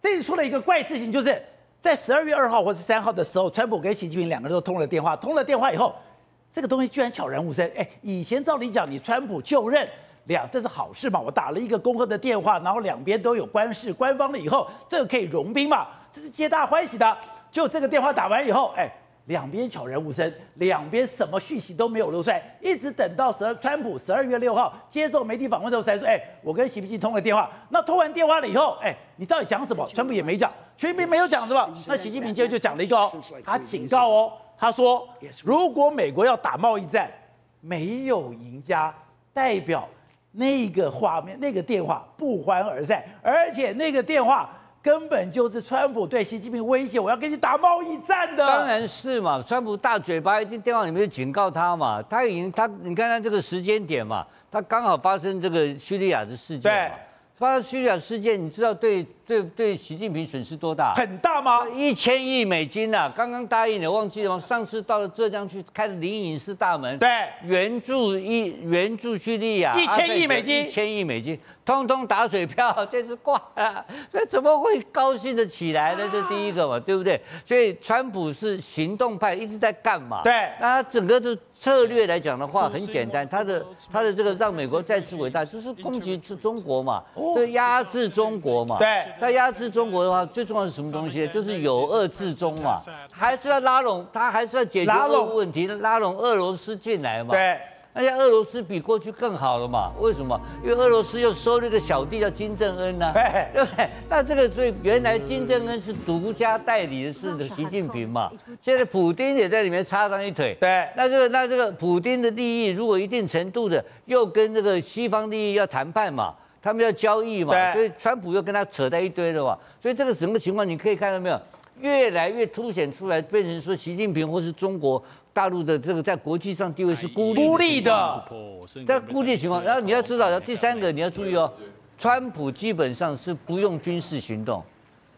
这里出了一个怪事情，就是在十二月二号或者三号的时候，川普跟习近平两个人都通了电话，通了电话以后，这个东西居然悄然无声。哎，以前照理讲，你川普就任两，这是好事嘛？我打了一个恭贺的电话，然后两边都有官事官方了以后，这个可以融冰嘛？这是皆大欢喜的。就这个电话打完以后，哎。两边悄然无声，两边什么讯息都没有流出来，一直等到十二，川普十二月六号接受媒体访问的时候才说：“哎，我跟习近平通了电话。”那通完电话了以后，哎，你到底讲什么？川普也没讲，习近平没有讲是吧？那习近平今天就讲了一个哦，他警告哦，他说如果美国要打贸易战，没有赢家，代表那个画面、那个电话不欢而散，而且那个电话。根本就是川普对习近平威胁，我要跟你打贸易战的。当然是嘛，川普大嘴巴，一电话里面警告他嘛，他已经他，你看他这个时间点嘛，他刚好发生这个叙利亚的事件嘛，发生叙利亚事件，你知道对。对对，习近平损失多大？很大吗？一千亿美金呐！刚刚答应你，忘记了吗？上次到了浙江去开了灵隐寺大门，对，援助一援助叙利亚一千亿美金，一千亿美金，通通打水漂，这是挂了，那怎么会高兴的起来呢？这第一个嘛，对不对？所以川普是行动派，一直在干嘛？对，那他整个的策略来讲的话，很简单，他的他的这个让美国再次伟大，就是攻击是中国嘛，对，压制中国嘛，对。他压制中国的话，最重要是什么东西？就是有恶制中嘛，还是要拉拢他，还是要解决俄乌问题，拉拢俄罗斯进来嘛。对，而且俄罗斯比过去更好了嘛？为什么？因为俄罗斯又收了一个小弟叫金正恩呢。对，对不对？那这个所以原来金正恩是独家代理的是习近平嘛，现在普京也在里面插上一腿。对，那这个那这个普京的利益，如果一定程度的又跟这个西方利益要谈判嘛？他们要交易嘛，所以川普又跟他扯在一堆了嘛，所以这个什么情况你可以看到没有，越来越凸显出来，变成说习近平或是中国大陆的这个在国际上地位是孤立孤立的，在孤立情况，然后你要知道，第三个你要注意哦，川普基本上是不用军事行动，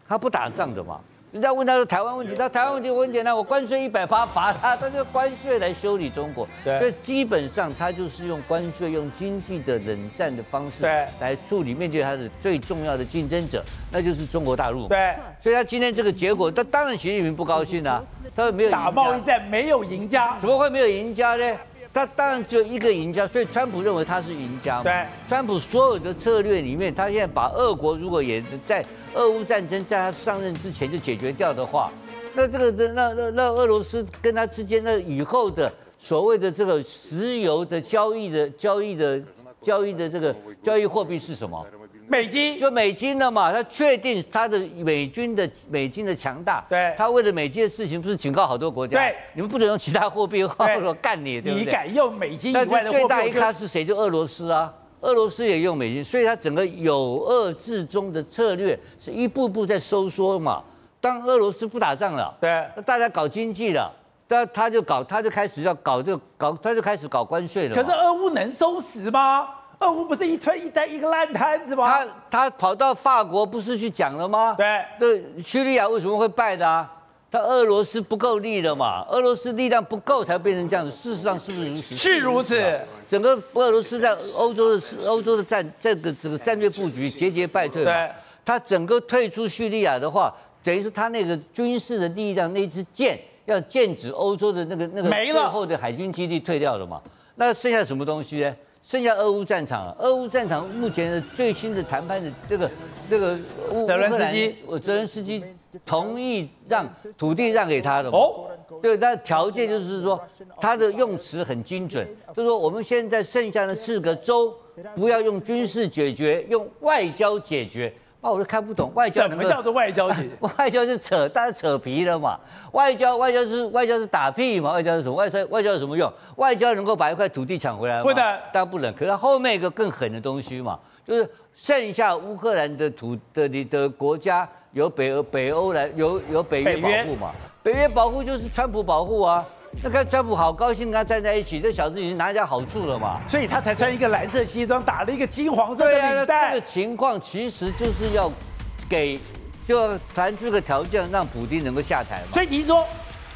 他不打仗的嘛。人家问他说台湾问题，他台湾问题我很简单，我关税一百八罚他，他就关税来修理中国。对所以基本上他就是用关税、用经济的冷战的方式对来处理面对他的最重要的竞争者，那就是中国大陆。对，所以他今天这个结果，他当然习近平不高兴啊，他说没有打贸易战没有赢家，怎么会没有赢家呢？他当然只有一个赢家，所以川普认为他是赢家。对，川普所有的策略里面，他现在把俄国如果也在俄乌战争在他上任之前就解决掉的话，那这个那那那俄罗斯跟他之间那以后的所谓的这个石油的交易的交易的交易的这个交易货币是什么？美金就美金了嘛，他确定他的美军的美金的强大，对，他为了美金的事情不是警告好多国家，对，你们不准用其他货币，或者干你，对不对？你敢用美金以外的货币？最大一咖是谁？就俄罗斯啊，俄罗斯也用美金，所以他整个有俄制中的策略是一步步在收缩嘛。当俄罗斯不打仗了，对，大家搞经济了，他他就搞，他就开始要搞这个搞，他就开始搞关税了。可是俄乌能收拾吗？俄乌不是一推一单一个烂摊子吗？他他跑到法国不是去讲了吗？对，这叙利亚为什么会败的啊？他俄罗斯不够力了嘛？俄罗斯力量不够才变成这样子。事实上是不是如此？是如此。整个俄罗斯在欧洲的欧洲的战这个这个战略布局节节败退。对，他整个退出叙利亚的话，等于是他那个军事的力量，那支箭要剑指欧洲的那个那个最后的海军基地退掉了嘛？那剩下什么东西呢？剩下俄乌战场，俄乌战场目前的最新的谈判的这个这个泽连斯基，泽连斯基同意让土地让给他的哦，对，但条件就是说他的用词很精准，就是说我们现在剩下的四个州不要用军事解决，用外交解决。那我都看不懂外交什么叫做外交？外交是扯，大家扯皮了嘛？外交外交是外交是打屁嘛？外交是什么？外交外交有什么用？外交能够把一块土地抢回来吗？不能，当然不能。可是后面一个更狠的东西嘛，就是剩下乌克兰的土的你的国家由北欧北欧来由由北约保护嘛？北约保护就是川普保护啊。那跟川普好高兴，跟他站在一起，这小子已经拿人家好处了嘛，所以他才穿一个蓝色西装，打了一个金黄色的领带。这个情况其实就是要给，就要谈出个条件，让普京能够下台嘛。所以你说，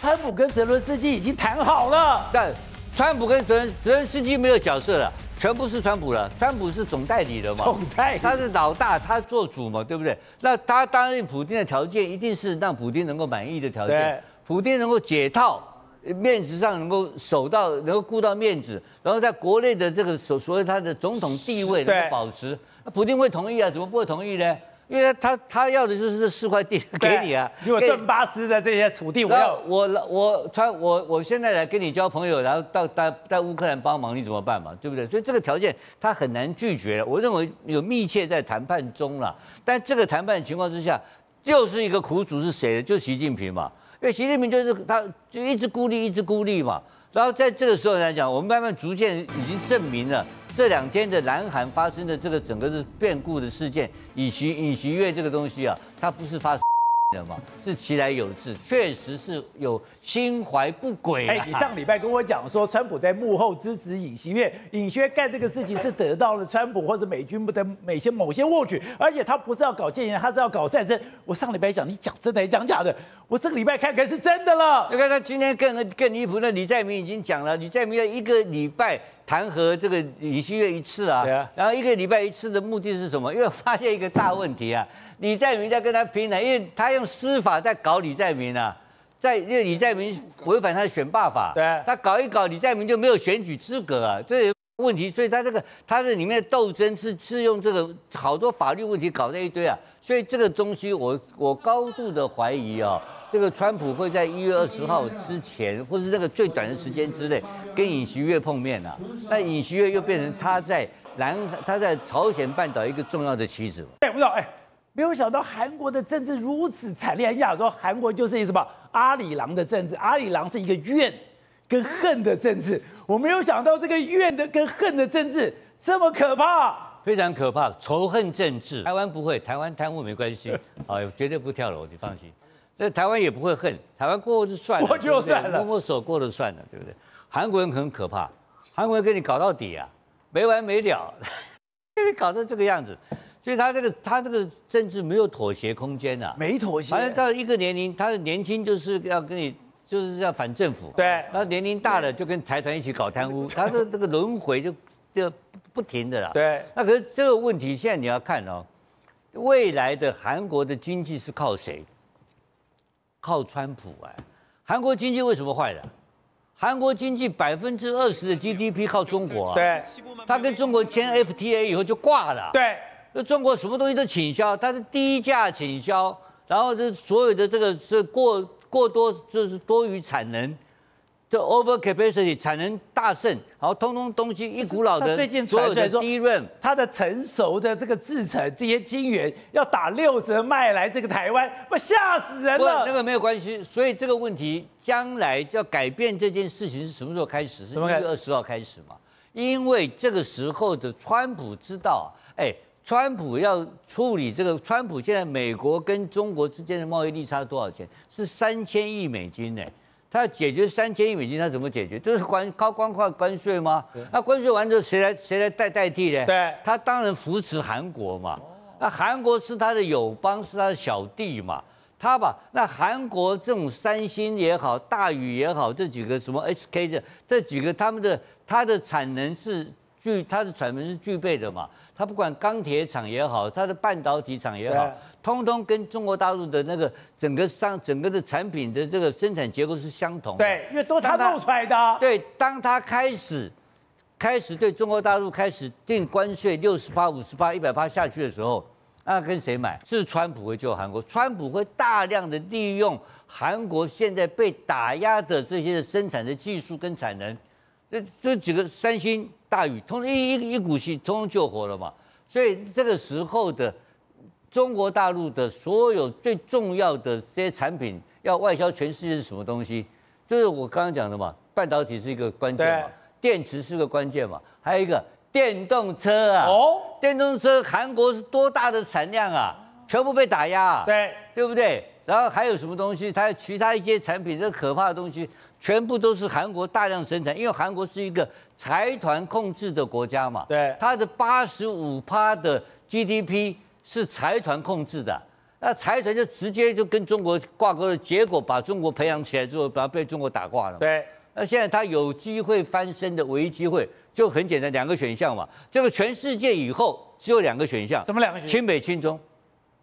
川普跟泽伦斯基已经谈好了，但川普跟泽泽伦斯基没有角色了。全部是川普了，川普是总代理的嘛，总代理他是老大，他做主嘛，对不对？那他答应普京的条件，一定是让普京能够满意的条件，普京能够解套。面子上能够守到，能够顾到面子，然后在国内的这个所所谓他的总统地位能够保持，那普京会同意啊？怎么不会同意呢？因为他他要的就是这四块地给你啊，给如果顿巴斯的这些土地，我要我我川我我现在来跟你交朋友，然后到到在乌克兰帮忙，你怎么办嘛？对不对？所以这个条件他很难拒绝了。我认为有密切在谈判中了，但这个谈判情况之下，就是一个苦主是谁？就习近平嘛。因为习近平就是他就一直孤立，一直孤立嘛。然后在这个时候来讲，我们慢慢逐渐已经证明了。这两天的南韩发生的这个整个的变故的事件，以及尹锡悦这个东西啊，它不是发生的嘛，是其来有志，确实是有心怀不轨、啊。哎，你上礼拜跟我讲说，川普在幕后支持尹锡悦，尹锡悦干这个事情是得到了川普或者美军的某些某些获取，而且他不是要搞建言，他是要搞战争。我上礼拜讲，你讲真的还讲假的？我这个礼拜看看是真的了。你看他今天更更离谱，那李在明已经讲了，李在明要一个礼拜弹劾这个尹锡悦一次啊，对啊然后一个礼拜一次的目的是什么？因为发现一个大问题啊，李在明在跟他拼啊，因为他用司法在搞李在明啊。在因为李在明违反他的选罢法，对他搞一搞，李在明就没有选举资格啊，这有问题，所以他这个他这里面的斗争是是用这个好多法律问题搞在一堆啊，所以这个东西我我高度的怀疑啊，这个川普会在一月二十号之前，或是那个最短的时间之内跟尹锡悦碰面啊，那尹锡悦又变成他在南他在朝鲜半岛一个重要的棋子。哎，不知道哎，没有想到韩国的政治如此惨烈。人家说韩国就是一什么阿里郎的政治，阿里郎是一个院跟恨的政治。我没有想到这个怨的跟恨的政治这么可怕。非常可怕，仇恨政治。台湾不会，台湾贪污没关系，啊，绝对不跳楼，你放心。那台湾也不会恨，台湾过后就算了，过就算了摸摸手过了算了，对不对？韩国人很可怕，韩国人跟你搞到底啊，没完没了，跟 你搞成这个样子，所以他这个他这个政治没有妥协空间啊。没妥协反正到一个年龄，他的年轻就是要跟你，就是要反政府。对然后年龄大了就跟财团一起搞贪污，他的这个轮回就就不停的啦。对那可是这个问题，现在你要看哦，未来的韩国的经济是靠谁？靠川普啊。韩国经济为什么坏了？韩国经济百分之二十的 GDP 靠中国啊。。对他跟中国签 FTA 以后就挂了。。对，那中国什么东西都倾销，它是低价倾销，然后这所有的这个是过过多就是多余产能。这 over capacity 产能大盛，然后通通东西一股脑的最近所有的传出来说低润，它的成熟的这个制成这些晶圆要打六折卖来这个台湾，不吓死人了，那了。个没有关系。所以这个问题将来要改变这件事情是什么时候开始？是一月二十号开始嘛？因为这个时候的川普知道，哎，川普要处理这个，川普现在美国跟中国之间的贸易逆差多少钱？是三千亿美金呢。他要解决三千亿美金，他怎么解决？就是关高光靠关税吗？那关税完之后，谁来谁来代代替呢？对他当然扶持韩国嘛。那韩国是他的友邦，是他的小弟嘛。他把那韩国这种三星也好，大宇也好，这几个什么 HK 的这几个他们的它的产能是具它的产能是具备的嘛。它不管钢铁厂也好，它的半导体厂也好，通通跟中国大陆的那个整个商整个的产品的这个生产结构是相同的。对，因为都他当他弄出来的啊。对，当他开始开始对中国大陆开始定关税六十八、五十八、一百八下去的时候，那跟谁买？是川普会救韩国，川普会大量的利用韩国现在被打压的这些生产的技术跟产能，这这几个三星、大雨，通一一一股气，通通救活了嘛。所以这个时候的中国大陆的所有最重要的这些产品要外销全世界是什么东西？就是我刚刚讲的嘛，半导体是一个关键嘛，电池是个关键嘛，还有一个电动车啊。哦，电动车韩国是多大的产量啊？全部被打压、啊，对，对不对？然后还有什么东西？它其他一些产品，这可怕的东西，全部都是韩国大量生产，因为韩国是一个财团控制的国家嘛。对它的八十五趴的 GDP 是财团控制的，那财团就直接就跟中国挂钩的结果，把中国培养起来之后，把它被中国打挂了嘛。对，那现在它有机会翻身的唯一机会就很简单，两个选项嘛。这个全世界以后只有两个选项，怎么两个选项？亲北亲中，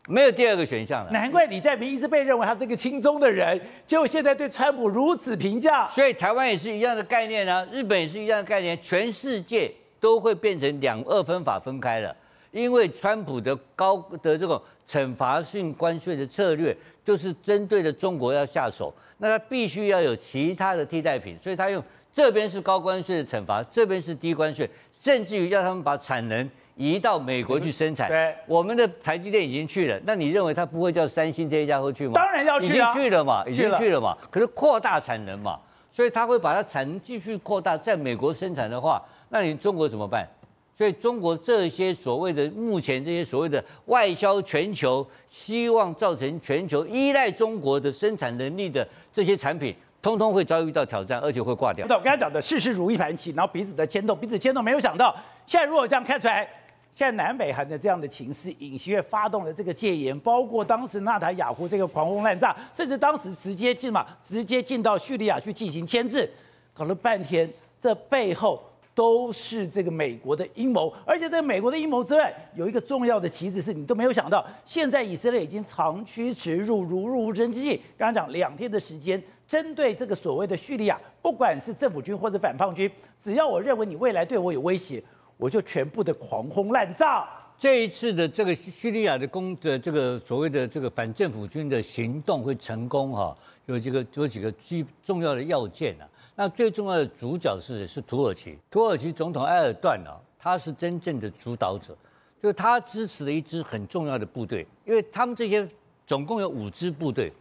没有第二个选项了。难怪李在明一直被认为他是一个亲中的人，结果现在对川普如此评价。所以台湾也是一样的概念啊，日本也是一样的概念，全世界都会变成两二分法分开了。因为川普的高的这种惩罚性关税的策略，就是针对着中国要下手，那他必须要有其他的替代品，所以他用这边是高关税的惩罚，这边是低关税，甚至于要他们把产能移到美国去生产。对，我们的台积电已经去了，那你认为它不会叫三星这一家会去吗？当然要去啊，已经去了嘛，已经去了嘛。可是扩大产能嘛，所以它会把它产能继续扩大，在美国生产的话，那你中国怎么办？所以中国这些所谓的目前这些所谓的外销全球，希望造成全球依赖中国的生产能力的这些产品，通通会遭遇到挑战，而且会挂掉。我刚才讲的事事如意盘棋，然后彼此的牵动，彼此牵动，没有想到现在如果这样看出来，现在南北韩的这样的情势，尹锡悦发动了这个戒严，包括当时纳塔雅胡这个狂轰滥炸，甚至当时直接进嘛，直接进到叙利亚去进行牵制，搞了半天，这背后。都是这个美国的阴谋，而且在美国的阴谋之外，有一个重要的棋子是你都没有想到，现在以色列已经长驱直入，如入无人之境。刚刚讲两天的时间，针对这个所谓的叙利亚，不管是政府军或者反叛军，只要我认为你未来对我有威胁，我就全部的狂轰滥炸。这一次的这个叙利亚的攻的这个所谓的这个反政府军的行动会成功哈，有几个有几个基重要的要件啊。那最重要的主角是是土耳其，土耳其总统埃尔段啊，他是真正的主导者，就是他支持了一支很重要的部队，因为他们这些总共有五支部队，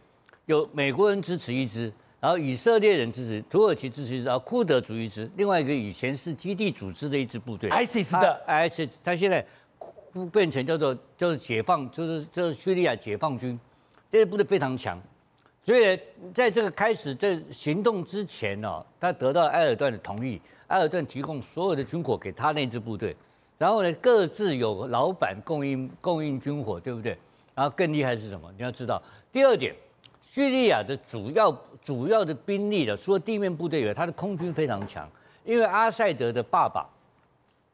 有美国人支持一支，然后以色列人支持，土耳其支持一支，然后库德主义支，另外一个以前是基地组织的一支部队，ISIS 的，ISIS，他现在变成叫做叫做解放，就是就是叙利亚解放军，这些部队非常强。所以，在这个开始这行动之前呢，他得到埃尔段的同意，埃尔段提供所有的军火给他那支部队，然后呢，各自有老板供应供应军火，对不对？然后更厉害是什么？你要知道，第二点，叙利亚的主要主要的兵力的，除了地面部队以外，他的空军非常强，因为阿塞德的爸爸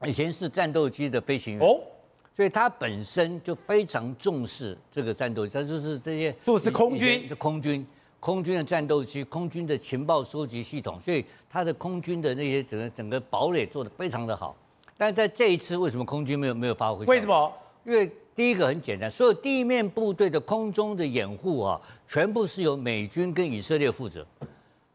以前是战斗机的飞行员哦。所以他本身就非常重视这个战斗机，他就是这些，就是空军的空军，空军的战斗机，空军的情报收集系统，所以他的空军的那些整个整个堡垒做得非常的好。但在这一次，为什么空军没有没有发挥？为什么？因为第一个很简单，所有地面部队的空中的掩护啊，全部是由美军跟以色列负责，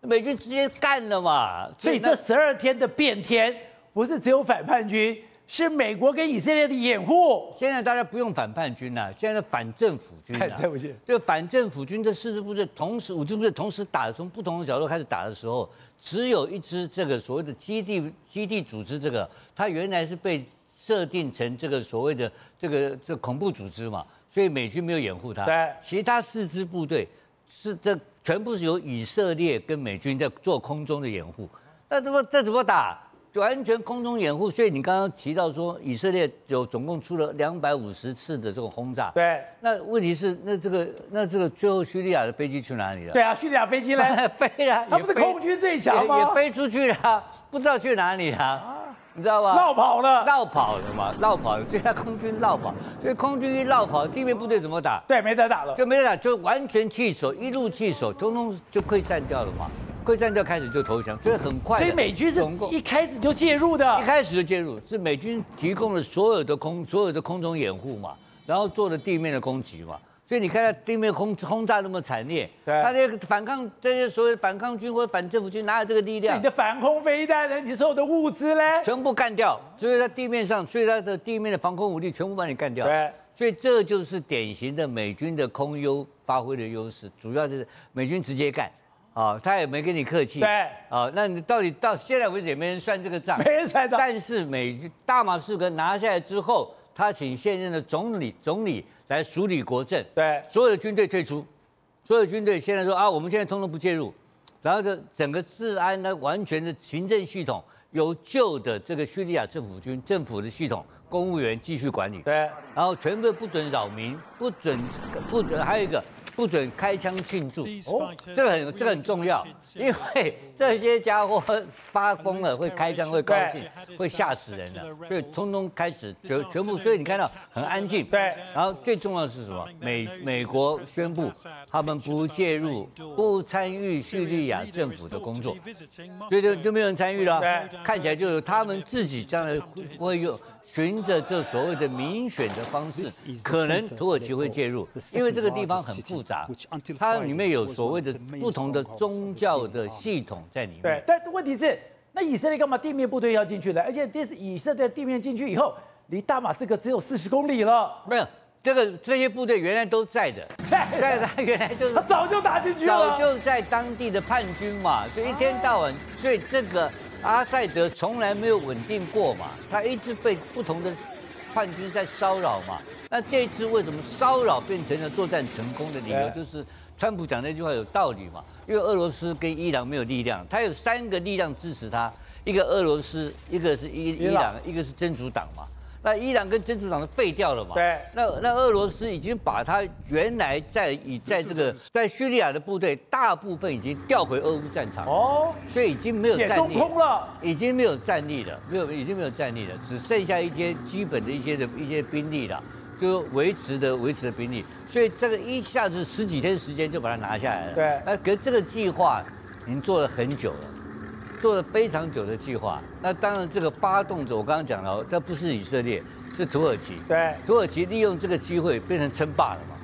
美军直接干了嘛。所以这十二天的变天，不是只有反叛军。是美国跟以色列的掩护。现在大家不用反叛军了，现在反政府军了。这反政府军这四支部队同时五支部队同时打，从不同的角度开始打的时候，只有一支这个所谓的基地基地组织，这个它原来是被设定成这个所谓的这个这恐怖组织嘛，所以美军没有掩护它。对，其他四支部队是这全部是由以色列跟美军在做空中的掩护。那怎么这怎么打？完全空中掩护，所以你刚刚提到说以色列有总共出了两百五十次的这种轰炸。对。那问题是，那这个那这个最后叙利亚的飞机去哪里了？对啊，叙利亚飞机呢？飞了。他不是空军最强吗？也飞出去了，不知道去哪里了。啊。你知道吧？绕跑了。绕跑了嘛？绕跑了。现在空军绕跑，所以空军一绕跑，地面部队怎么打？对，没得打了。就没得打，就完全弃守，一路弃守，通通就溃散掉了嘛。溃散掉开始就投降，所以很快。所以美军是一开始就介入的，一开始就介入，是美军提供了所有的空所有的空中掩护嘛，然后做了地面的攻击嘛。所以你看，地面轰轰炸那么惨烈，对，他这个反抗这些所谓反抗军或反政府军哪有这个力量？你的反空飞弹呢？你所有的物资呢？全部干掉。所以在地面上，所以他的地面的防空武力全部把你干掉。对，所以这就是典型的美军的空优发挥的优势，主要就是美军直接干。啊，他也没跟你客气。对，啊，那你到底到现在为止也没人算这个账，没人算账。但是美大马士革拿下来之后，他请现任的总理总理来梳理国政。对，所有的军队退出，所有军队现在说啊，我们现在通通不介入，然后这整个治安呢，完全的行政系统由旧的这个叙利亚政府军政府的系统，公务员继续管理。对，然后全部不准扰民，不准不准，还有一个。不准开枪庆祝。哦，这个很这个很重要，因为 这些家伙发疯了，会开枪，会高兴，会吓死人的，所以通通开始全全部，所以你看到很安静。对，然后最重要的是什么？美美国宣布他们不介入、不参与叙利亚政府的工作，所以就就没有人参与了。看起来就是他们自己将来会有循着这所谓的民选的方式，可能土耳其会介入，因为这个地方很复杂，它里面有所谓的不同的宗教的系统在里面。对，但问题是，那以色列干嘛地面部队要进去呢？而且这是以色列地面进去以后，离大马士革只有四十公里了。没有，这个这些部队原来都在的，在在他 原来就是他早就打进去了。早，就在当地的叛军嘛，就一天到晚，所以这个阿塞德从来没有稳定过嘛，他一直被不同的叛军在骚扰嘛。那这一次为什么骚扰变成了作战成功的理由？就是川普讲那句话有道理嘛，因为俄罗斯跟伊朗没有力量，他有三个力量支持他，一个俄罗斯，一个是伊伊朗，一个是真主党嘛。那伊朗跟真主党都废掉了嘛？对。那那俄罗斯已经把他原来在以在这个在叙利亚的部队大部分已经调回俄乌战场哦，所以已经没有战力了，已经没有战力了，没有已经没有战力了，只剩下一些基本的一些的一些兵力了，就维持的维持的兵力，所以这个一下子十几天时间就把它拿下来了。对。那可这个计划已经做了很久了。做了非常久的计划，那当然这个发动者我刚刚讲了，这不是以色列，是土耳其。对，土耳其利用这个机会变成称霸了嘛，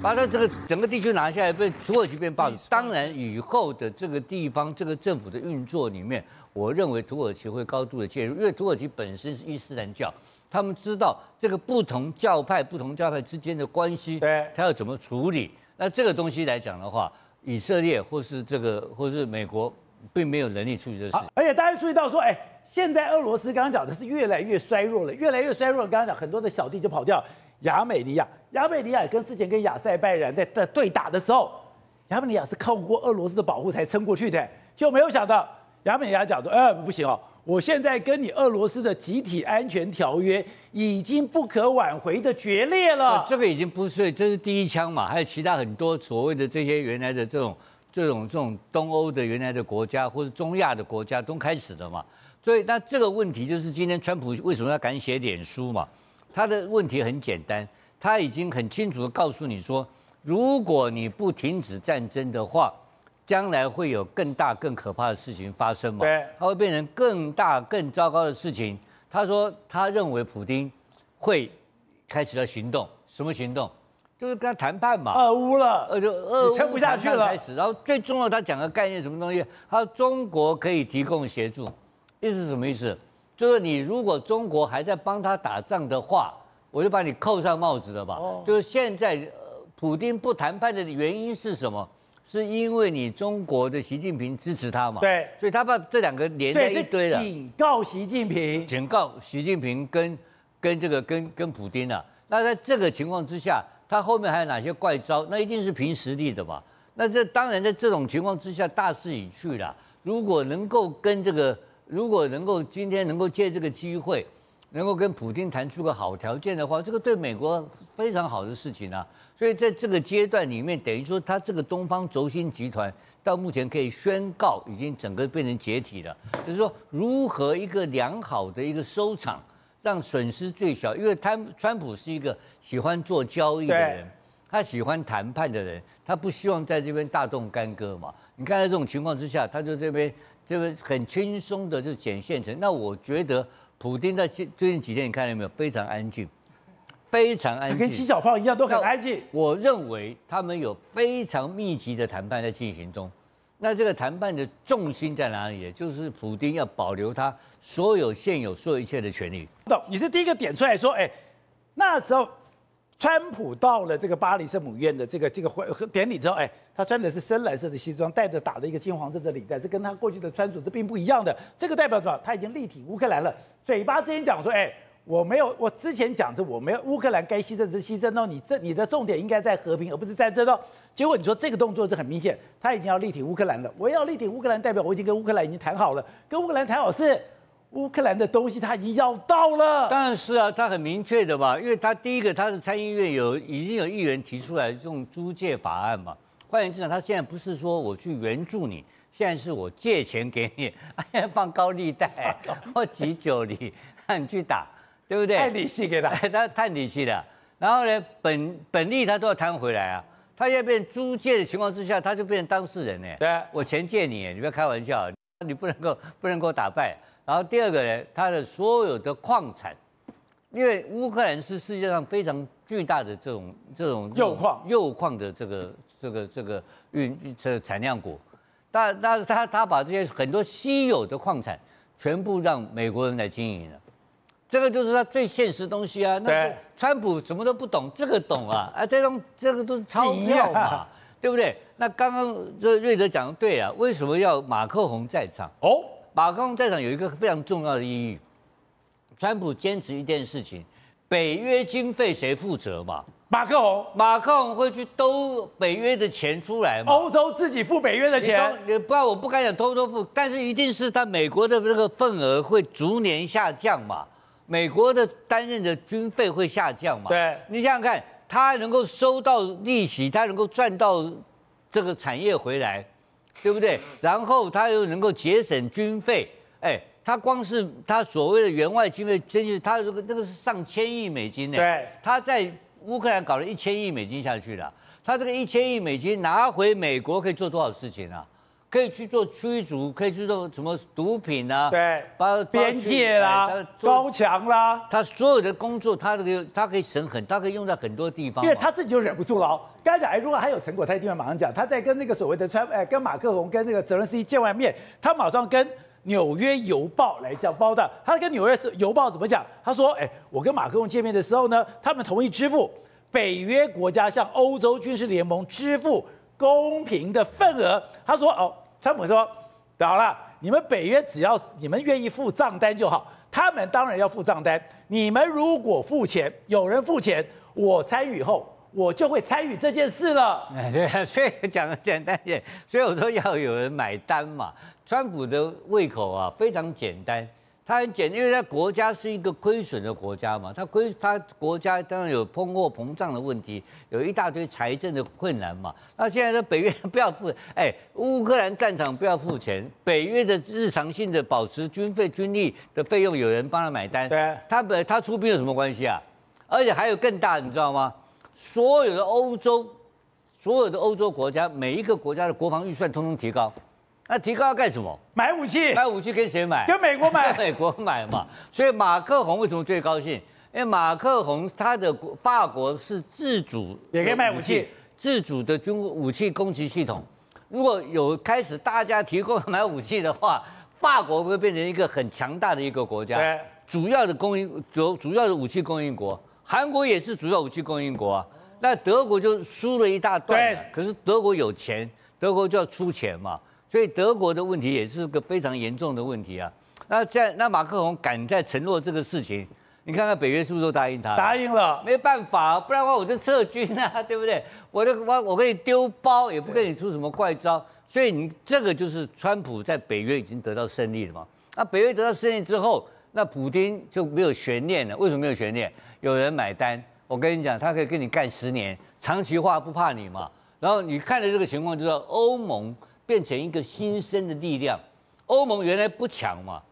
把它这个整个地区拿下来，被土耳其变霸主。当然以后的这个地方这个政府的运作里面，我认为土耳其会高度的介入，因为土耳其本身是伊斯兰教，他们知道这个不同教派、不同教派之间的关系，对，他要怎么处理。那这个东西来讲的话，以色列或是这个或是美国。并没有能力处理这事，而且大家注意到说，哎，现在俄罗斯刚刚讲的是越来越衰弱了，越来越衰弱。刚刚讲很多的小弟就跑掉，亚美尼亚，亚美尼亚跟之前跟亚塞拜然在在对打的时候，亚美尼亚是靠过俄罗斯的保护才撑过去的，就没有想到亚美尼亚讲说，哎，不行哦，我现在跟你俄罗斯的集体安全条约已经不可挽回的决裂了。这个已经不是，这是第一枪嘛，还有其他很多所谓的这些原来的这种。这种这种东欧的原来的国家或者中亚的国家都开始的嘛，所以那这个问题就是今天川普为什么要敢写脸书嘛？他的问题很简单，他已经很清楚的告诉你说，如果你不停止战争的话，将来会有更大更可怕的事情发生嘛？对，它会变成更大更糟糕的事情。他说他认为普京会开始了行动，什么行动？就是跟他谈判嘛，俄乌了，呃，就俄乌撑不下去了。开始，然后最重要，他讲个概念，什么东西？他说中国可以提供协助，意思是什么意思？就是你如果中国还在帮他打仗的话，我就把你扣上帽子了吧。就是现在，普京不谈判的原因是什么？是因为你中国的习近平支持他嘛？对，所以他把这两个连在一堆了。警告习近平，警告习近平跟跟这个跟跟普京啊。那在这个情况之下。他后面还有哪些怪招？那一定是凭实力的嘛。那这当然在这种情况之下，大势已去了。如果能够跟这个，如果能够今天能够借这个机会，能够跟普京谈出个好条件的话，这个对美国非常好的事情啊。所以在这个阶段里面，等于说他这个东方轴心集团到目前可以宣告已经整个变成解体了。就是说，如何一个良好的一个收场？让损失最小，因为他川普是一个喜欢做交易的人，他喜欢谈判的人，他不希望在这边大动干戈嘛。你看在这种情况之下，他就这边这边很轻松的就捡现成。那我觉得普京在最最近几天你看到没有，非常安静，非常安静，跟七小胖一样都很安静。我认为他们有非常密集的谈判在进行中。那这个谈判的重心在哪里？就是普京要保留他所有现有所有一切的权利。懂？你是第一个点出来说，哎，那时候川普到了这个巴黎圣母院的这个这个会典礼之后，哎，他穿的是深蓝色的西装，戴着打的一个金黄色的领带，这跟他过去的穿着是并不一样的。这个代表什么？他已经力挺乌克兰了。嘴巴之前讲说，哎。我没有，我之前讲着我没有乌克兰该牺牲是牺牲哦，你这你的重点应该在和平，而不是战争哦。结果你说这个动作是很明显，他已经要力挺乌克兰了。我要力挺乌克兰，代表我已经跟乌克兰已经谈好了，跟乌克兰谈好是乌克兰的东西他已经要到了。当然是啊，他很明确的嘛，因为他第一个他是参议院有已经有议员提出来这种租借法案嘛。换言之讲，他现在不是说我去援助你，现在是我借钱给你，哎，放高利贷 或急救你，让你去打，对不对？太理性给 他，他太理性了。然后呢，本本利他都要摊回来啊。他现在变租借的情况之下，他就变成当事人呢。对，我钱借你，你不要开玩笑，你不能够不能够打败。然后第二个呢，他的所有的矿产，因为乌克兰是世界上非常巨大的这种这种铀矿铀矿的这个这个这个运这产量国，但但是他他把这些很多稀有的矿产全部让美国人来经营了，这个就是他最现实东西啊。那川普什么都不懂，这个懂啊，啊，这种这个都是钞票嘛，对不对？那刚刚这瑞德讲的对啊，为什么要马克宏在场？哦。马克宏在场有一个非常重要的意义，川普坚持一件事情，北约经费谁负责嘛？马克宏，马克宏会去兜北约的钱出来嘛？欧洲自己付北约的钱？你不然我不敢讲偷偷付，但是一定是他美国的这个份额会逐年下降嘛？美国的担任的军费会下降嘛？对，你想想看，他能够收到利息，他能够赚到这个产业回来。对不对？然后他又能够节省军费，哎，他光是他所谓的员外军费，真是他这个这个是上千亿美金呢。对，他在乌克兰搞了一千亿美金下去了，他这个一千亿美金拿回美国可以做多少事情啊？可以去做驱逐，可以去做什么毒品啊？对，把边界啦、高墙啦，他所有的工作，他这个他可以省很，他可以用在很多地方。因为他自己就忍不住了。刚才讲，哎，如果还有成果，他一定会马上讲。他在跟那个所谓的川，哎，跟马克龙、跟那个泽伦斯基见完面，他马上跟纽约邮报来讲报道。他跟纽约邮报怎么讲？他说，哎，我跟马克龙见面的时候呢，他们同意支付北约国家向欧洲军事联盟支付公平的份额。他说，哦。川普说：“好了，你们北约只要你们愿意付账单就好，他们当然要付账单。你们如果付钱，有人付钱，我参与后，我就会参与这件事了。”，对，所以讲的简单点，所以我说要有人买单嘛。川普的胃口啊，非常简单。他很简，因为它国家是一个亏损的国家嘛，它亏它国家当然有通货膨胀的问题，有一大堆财政的困难嘛。那现在的北约不要付，哎，乌克兰战场不要付钱，北约的日常性的保持军费军力的费用有人帮他买单，对，他本他出兵有什么关系啊？而且还有更大，你知道吗？所有的欧洲，所有的欧洲国家，每一个国家的国防预算通通提高。那提高要干什么？买武器，买武器跟谁买？跟美国买，跟美国买嘛。所以马克宏为什么最高兴？因为马克宏他的法国是自主，也可以卖武器，自主的军武器攻击系统。如果有开始大家提供买武器的话，法国会变成一个很强大的一个国家，主要的供应主主要的武器供应国。韩国也是主要武器供应国啊。那德国就输了一大段，可是德国有钱，德国就要出钱嘛。所以德国的问题也是个非常严重的问题啊。那在那马克龙敢在承诺这个事情，你看看北约是不是都答应他？答应了，没办法，不然的话我就撤军啊，对不对？我就我我给你丢包，也不跟你出什么怪招。所以你这个就是川普在北约已经得到胜利了嘛？那北约得到胜利之后，那普京就没有悬念了。为什么没有悬念？有人买单。我跟你讲，他可以跟你干十年，长期化不怕你嘛。然后你看的这个情况，就是欧盟。变成一个新生的力量。欧盟原来不强嘛，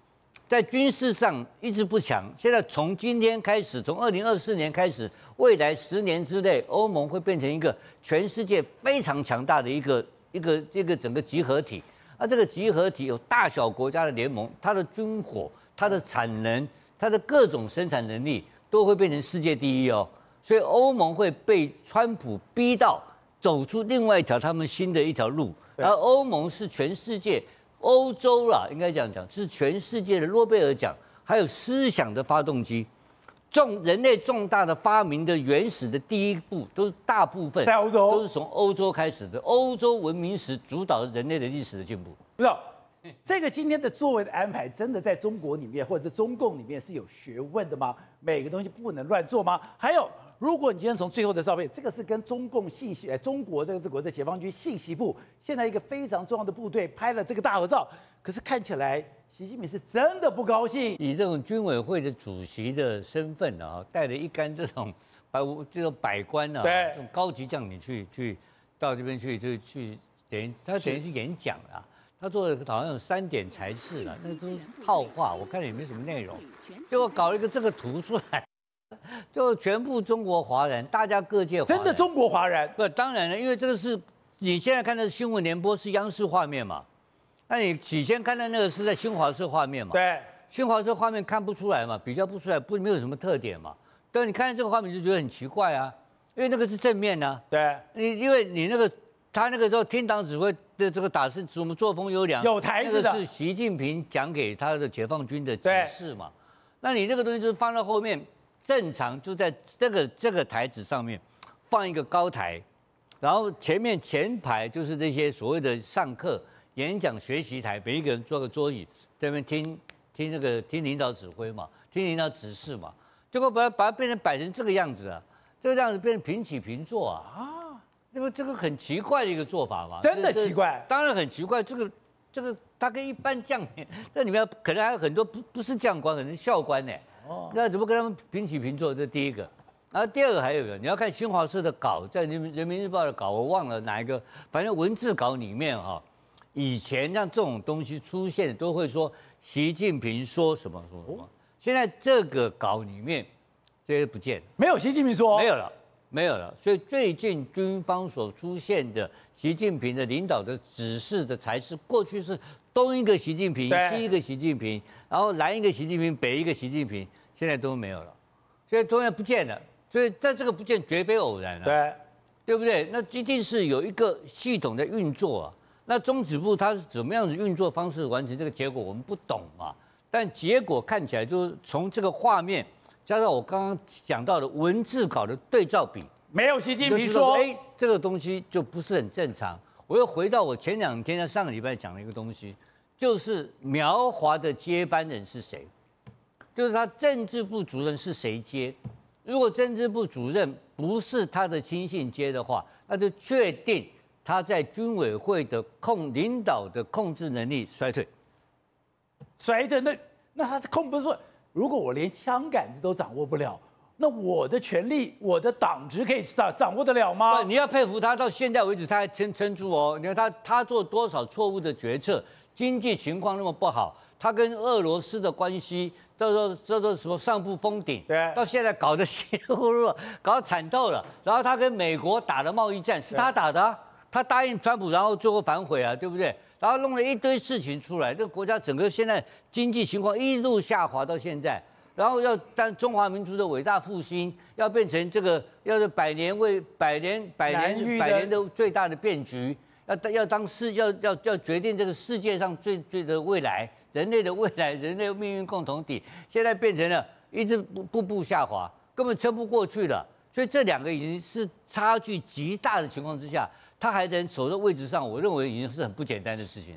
在军事上一直不强。现在从今天开始，从二零二四年开始，未来十年之内，欧盟会变成一个全世界非常强大的一个一个这个整个集合体。而这个集合体有大小国家的联盟，它的军火、它的产能、它的各种生产能力都会变成世界第一哦。所以欧盟会被川普逼到走出另外一条他们新的一条路。而欧盟是全世界，欧洲啦，应该这样讲，是全世界的诺贝尔奖，还有思想的发动机，重人类重大的发明的原始的第一步，都是大部分在欧洲，都是从欧洲开始的。欧洲文明史主导人类的历史的进步。不知道 这个今天的座位的安排，真的在中国里面或者中共里面是有学问的吗？每个东西不能乱做吗？还有。如果你今天从最后的照片，这个是跟中共信息，哎，中国这个是国的解放军信息部，现在一个非常重要的部队拍了这个大合照，可是看起来习近平是真的不高兴。以这种军委会的主席的身份啊，带着一干这种百这种百官啊，对这种高级将领去去到这边去就去等于他等于去演讲啊。他做的好像有三点才是了，那都是套话，我看也没什么内容。结果搞了一个这个图出来，就全部中国华人，大家各界华人真的中国华人，不，当然了，因为这个是你现在看的新闻联播是央视画面嘛，那你起先看到那个是在新华社画面嘛，对，新华社画面看不出来嘛，比较不出来，不没有什么特点嘛。但你看到这个画面就觉得很奇怪啊，因为那个是正面呢、对，你因为你那个他那个时候听党指挥的这个打是什么作风优良，有台子的那个是习近平讲给他的解放军的指示嘛。那你这个东西就是放到后面，正常就在这个这个台子上面放一个高台，然后前面前排就是这些所谓的上课、演讲、学习台，每一个人坐个桌椅，在那边听听那个听领导指挥嘛，听领导指示嘛。结果把它把它变成摆成这个样子啊，这个样子变成平起平坐啊。啊，那么这个很奇怪的一个做法嘛，真的奇怪当然很奇怪。这个这个他跟一般将领，这里面可能还有很多不不是将官，可能是校官呢。哦，那怎么跟他们平起平坐？这第一个。然后第二个还有一个，你要看新华社的稿，在人民人民日报的稿，我忘了哪一个，反正文字稿里面哈、以前像这种东西出现，都会说习近平说什么什么什么。现在这个稿里面这些不见了。没有习近平说，没有了，没有了。所以最近军方所出现的习近平的领导的指示的才是，过去是东一个习近平，西一个习近平，然后南一个习近平，北一个习近平，现在都没有了，所以中央不见了。所以在这个不见绝非偶然啊，对，对不对？那一定是有一个系统的运作啊。那中指部它是怎么样子运作方式完成这个结果，我们不懂嘛。但结果看起来就是从这个画面加上我刚刚讲到的文字稿的对照比，没有习近平说，哎，这个东西就不是很正常。我又回到我前两天在上个礼拜讲的一个东西，就是苗华的接班人是谁？就是他政治部主任是谁接？如果政治部主任不是他的亲信接的话，那就确定他在军委会的控领导的控制能力衰退。甩着那那他控不是说，如果我连枪杆子都掌握不了，那我的权力、我的党职可以掌掌握得了吗不，？你要佩服他，到现在为止他还撑撑住哦。你看他他做多少错误的决策，经济情况那么不好，他跟俄罗斯的关系叫做叫做什么上不封顶，对到现在搞得稀里糊涂，搞得惨透了。然后他跟美国打了贸易战是他打的啊、他答应川普，然后最后反悔啊，对不对？然后弄了一堆事情出来，这个国家整个现在经济情况一路下滑到现在，然后要当中华民族的伟大复兴，要变成这个要是百年为百年百年百年的最大的变局，要当要当世要要要决定这个世界上最最的未来，人类的未来，人类命运共同体，现在变成了一直步步步下滑，根本撑不过去了。所以这两个已经是差距极大的情况之下，他还在守在位置上，我认为已经是很不简单的事情。